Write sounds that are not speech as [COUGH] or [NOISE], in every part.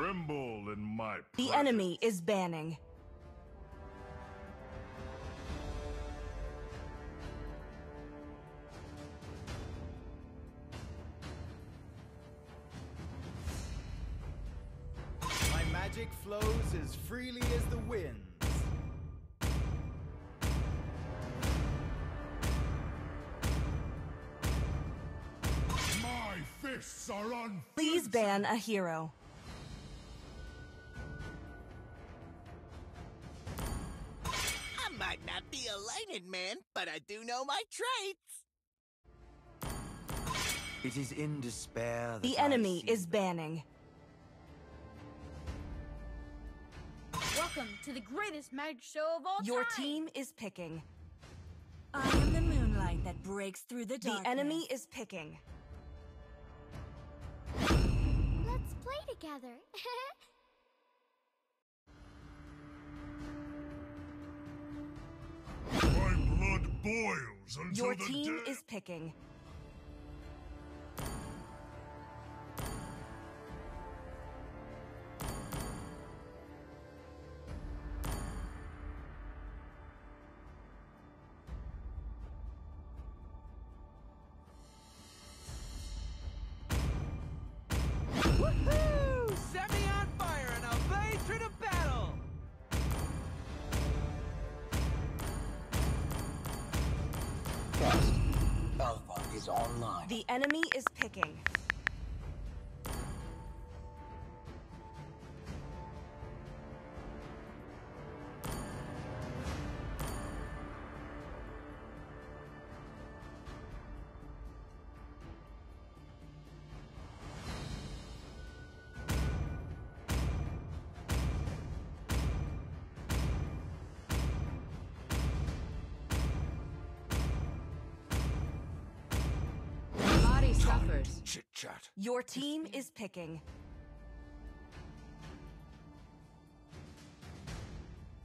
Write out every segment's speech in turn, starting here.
Tremble in my The enemy is banning. My magic flows as freely as the winds. My fists are on. Please ban a hero. Be man, but I do know my traits. It is in despair that The I enemy see is banning. Welcome to the greatest magic show of all Your time. team is picking. I am the moonlight that breaks through the darkness. The enemy is picking. Let's play together. [LAUGHS] boils until Your the team is picking. Body. Chit chat. Your team is picking.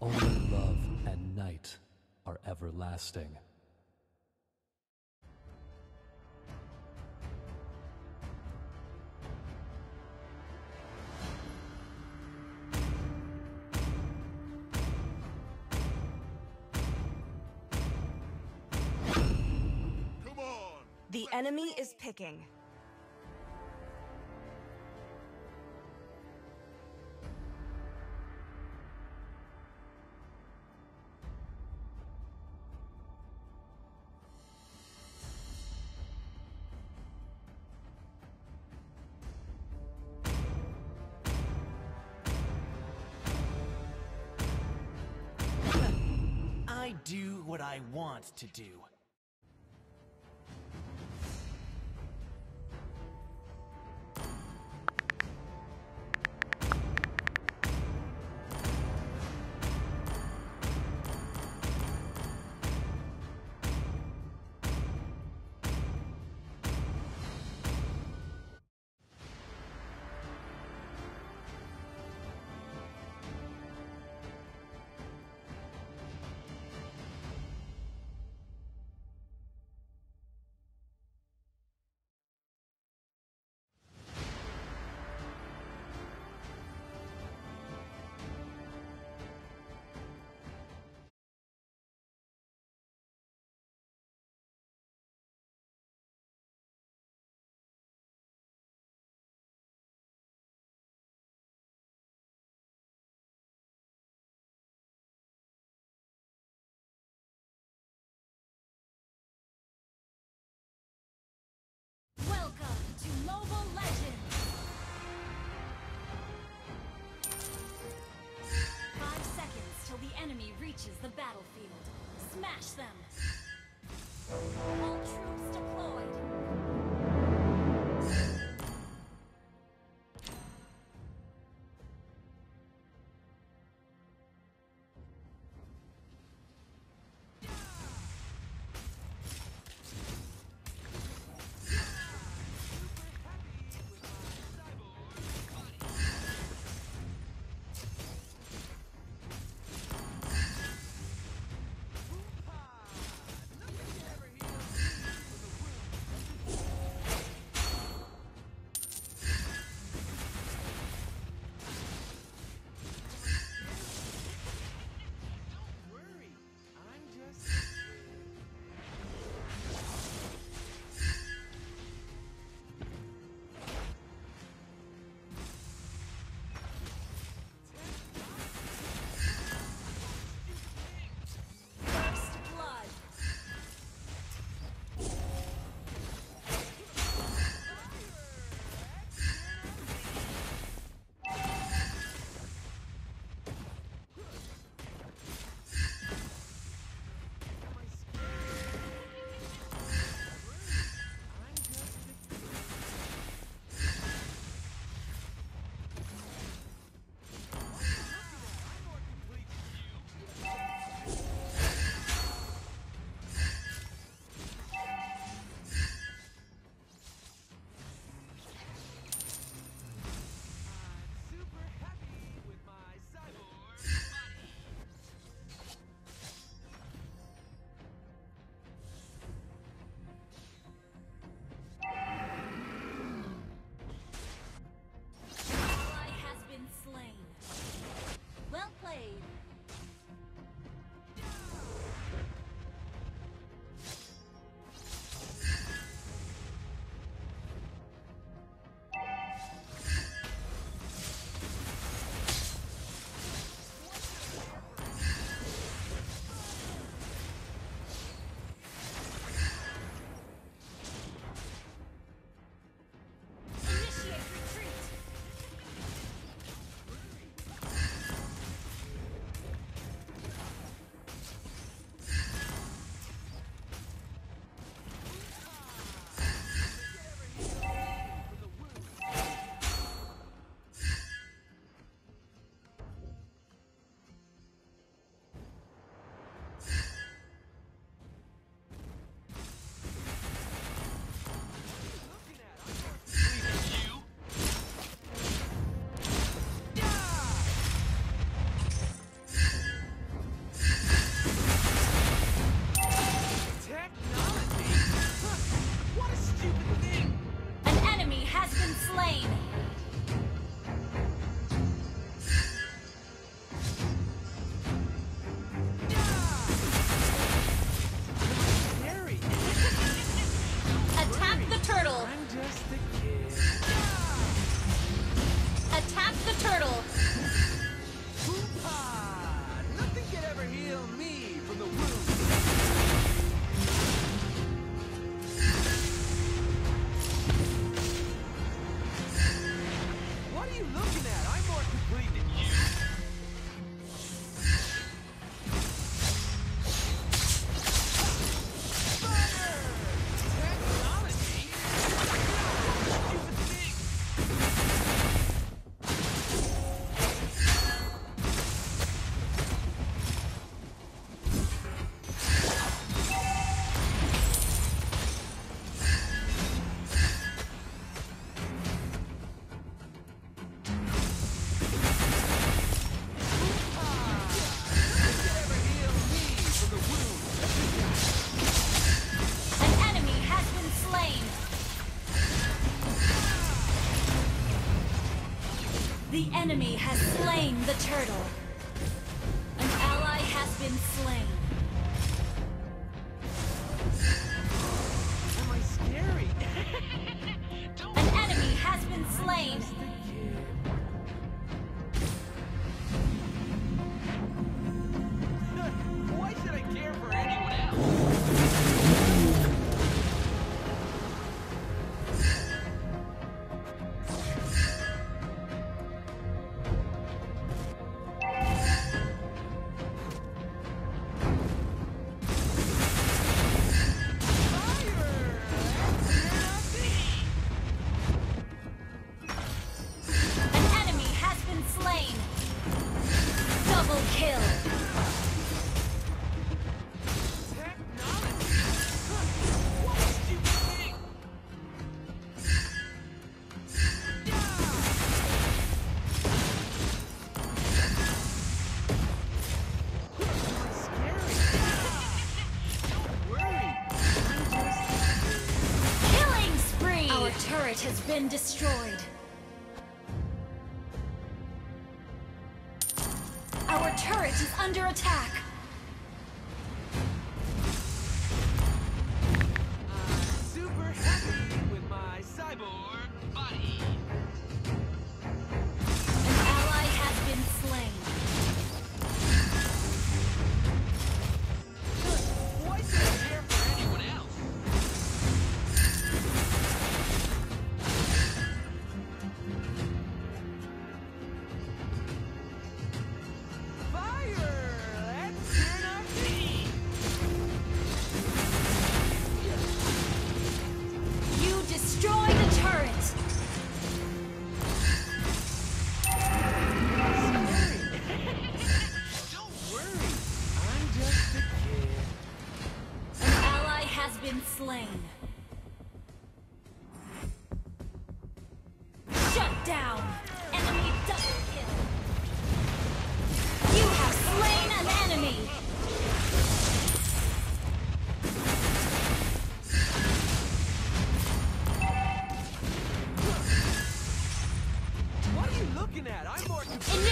Only love and night are everlasting. Come on. The enemy is picking. What I want to do. enemy has slain the turtle. turret has been destroyed. Our turret is under attack. I'm super happy with my cyborg.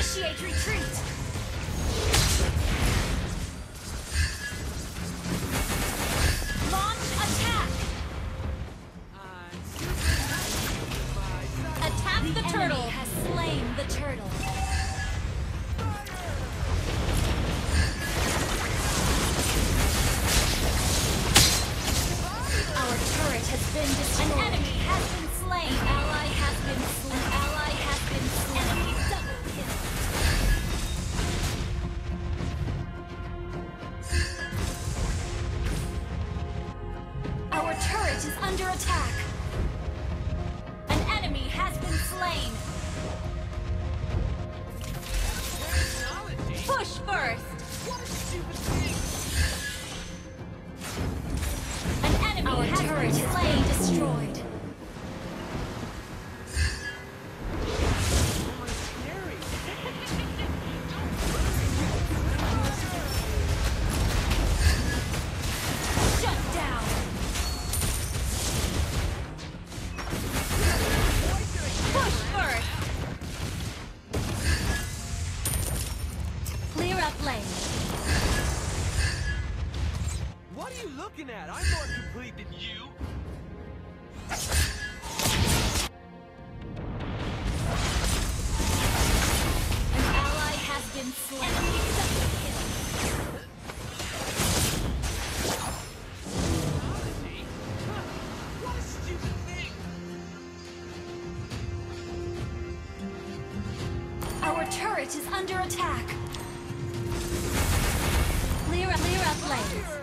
Initiate retreat! looking at? I'm more complete than you. An ally has been slain. Our turret is under attack. Clear up, clear up.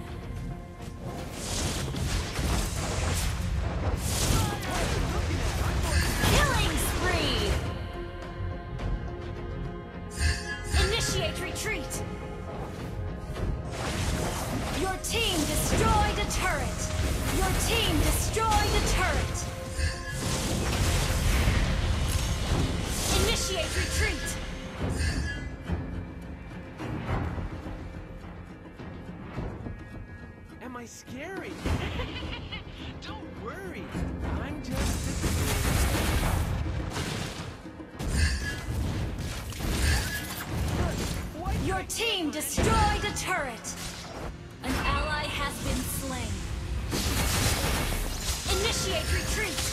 team destroyed a turret. An ally has been slain. Initiate retreat.